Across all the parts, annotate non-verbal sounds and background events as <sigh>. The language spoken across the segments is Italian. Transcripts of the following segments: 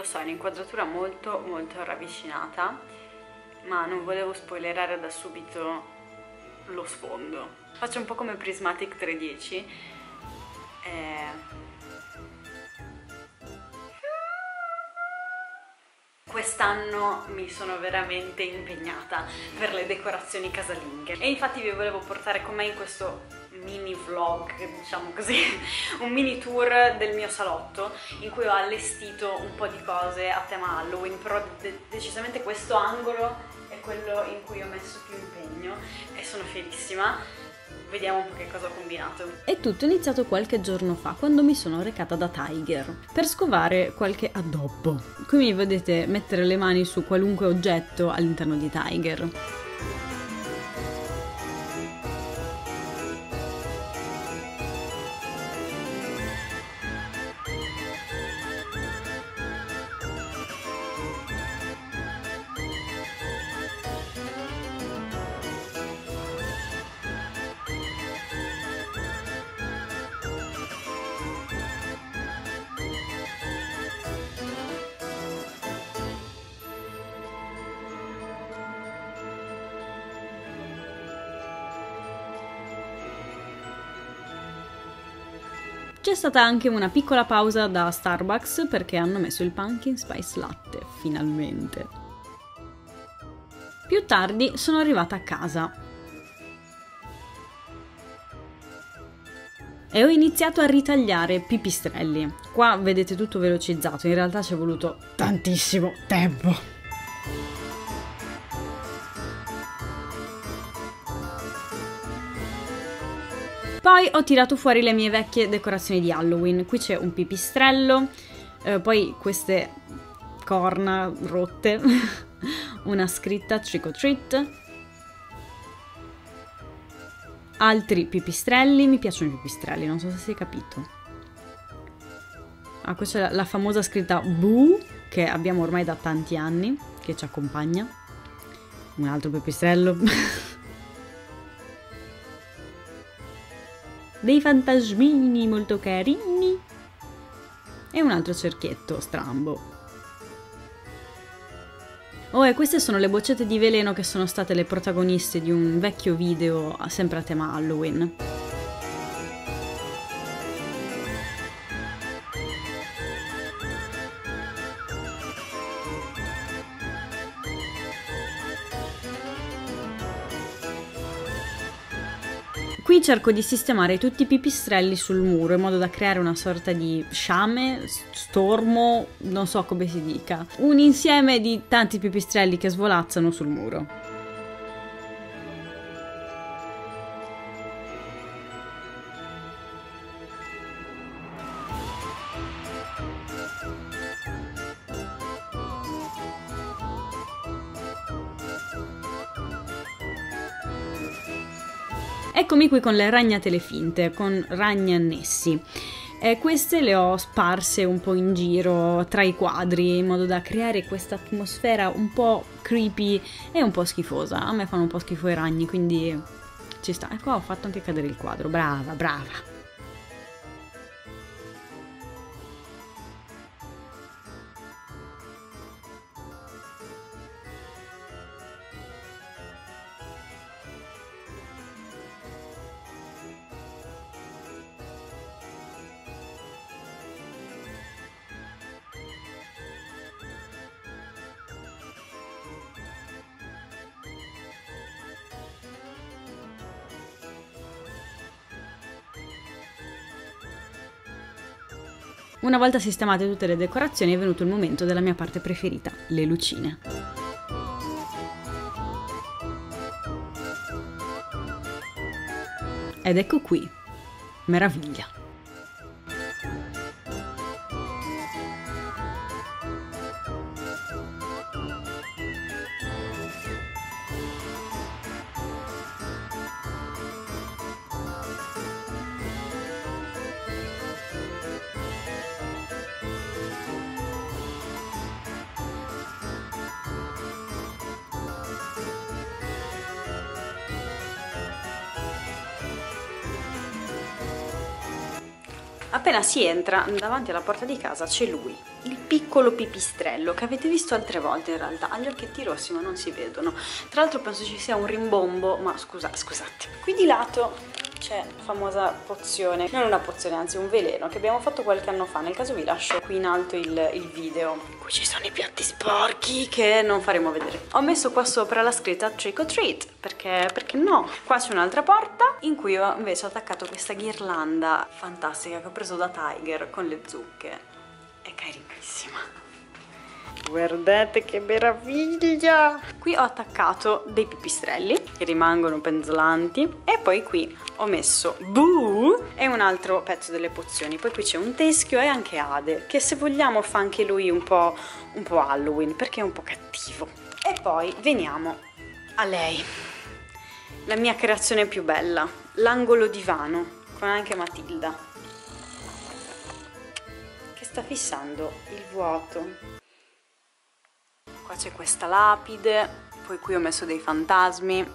Lo so, è un'inquadratura molto molto ravvicinata, ma non volevo spoilerare da subito lo sfondo. Faccio un po' come Prismatic 310. Eh... Quest'anno mi sono veramente impegnata per le decorazioni casalinghe e infatti vi volevo portare con me in questo mini vlog, diciamo così, <laughs> un mini tour del mio salotto in cui ho allestito un po' di cose a tema Halloween, però de decisamente questo angolo è quello in cui ho messo più impegno e sono fierissima. Vediamo un po' che cosa ho combinato. È tutto iniziato qualche giorno fa, quando mi sono recata da Tiger, per scovare qualche addobbo. Qui mi vedete mettere le mani su qualunque oggetto all'interno di Tiger. C'è stata anche una piccola pausa da Starbucks perché hanno messo il pumpkin spice latte, finalmente. Più tardi sono arrivata a casa. E ho iniziato a ritagliare pipistrelli. Qua vedete tutto velocizzato, in realtà ci è voluto tantissimo tempo. Poi ho tirato fuori le mie vecchie decorazioni di Halloween. Qui c'è un pipistrello, eh, poi queste corna rotte, <laughs> una scritta trick or treat, altri pipistrelli, mi piacciono i pipistrelli, non so se si è capito. Ah, qui c'è la, la famosa scritta Boo, che abbiamo ormai da tanti anni, che ci accompagna. Un altro pipistrello. <laughs> dei fantasmini molto carini e un altro cerchietto strambo. Oh, e queste sono le boccette di veleno che sono state le protagoniste di un vecchio video sempre a tema Halloween. Qui cerco di sistemare tutti i pipistrelli sul muro in modo da creare una sorta di sciame, stormo, non so come si dica. Un insieme di tanti pipistrelli che svolazzano sul muro. Eccomi qui con le ragnatele finte, con ragni annessi. Eh, queste le ho sparse un po' in giro tra i quadri in modo da creare questa atmosfera un po' creepy e un po' schifosa. A me fanno un po' schifo i ragni, quindi ci sta. E qua ho fatto anche cadere il quadro. Brava, brava. Una volta sistemate tutte le decorazioni è venuto il momento della mia parte preferita, le lucine. Ed ecco qui, meraviglia. Appena si entra davanti alla porta di casa c'è lui, il piccolo pipistrello che avete visto altre volte in realtà. Ha gli occhietti rossi ma non si vedono. Tra l'altro penso ci sia un rimbombo, ma scusate, scusate. Qui di lato c'è la famosa pozione, non una pozione, anzi un veleno che abbiamo fatto qualche anno fa. Nel caso vi lascio qui in alto il, il video. Qui ci sono i piatti sporchi che non faremo vedere. Ho messo qua sopra la scritta trick or treat perché, perché no? Qua c'è un'altra porta in cui ho invece attaccato questa ghirlanda fantastica che ho preso da Tiger con le zucche. È carinissima. Guardate che meraviglia! Qui ho attaccato dei pipistrelli che rimangono penzolanti e poi qui ho messo Boo e un altro pezzo delle pozioni. Poi qui c'è un teschio e anche Ade che se vogliamo fa anche lui un po', un po' Halloween perché è un po' cattivo. E poi veniamo a lei, la mia creazione più bella, l'angolo divano con anche Matilda che sta fissando il vuoto qua c'è questa lapide, poi qui ho messo dei fantasmi,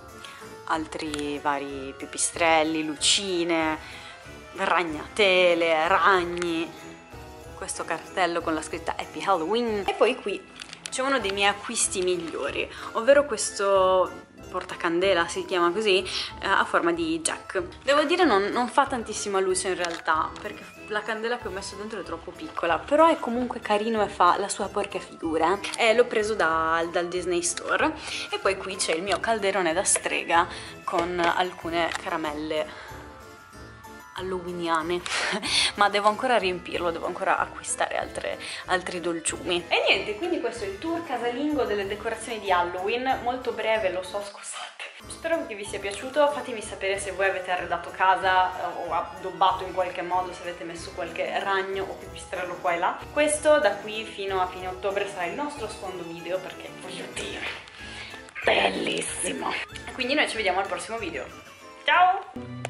altri vari pipistrelli, lucine, ragnatele, ragni, questo cartello con la scritta Happy Halloween. E poi qui c'è uno dei miei acquisti migliori, ovvero questo portacandela si chiama così, eh, a forma di jack. Devo dire non, non fa tantissima luce in realtà, perché la candela che ho messo dentro è troppo piccola, però è comunque carino e fa la sua porca figura. Eh, l'ho preso da, dal Disney Store e poi qui c'è il mio calderone da strega con alcune caramelle halloweeniane <laughs> ma devo ancora riempirlo, devo ancora acquistare altre, altri dolciumi e niente, quindi questo è il tour casalingo delle decorazioni di Halloween molto breve, lo so, scusate Spero che vi sia piaciuto, fatemi sapere se voi avete arredato casa eh, o addobbato in qualche modo, se avete messo qualche ragno o pipistrello qua e là. Questo da qui fino a fine ottobre sarà il nostro sfondo video perché voglio dire, bellissimo! Quindi noi ci vediamo al prossimo video. Ciao!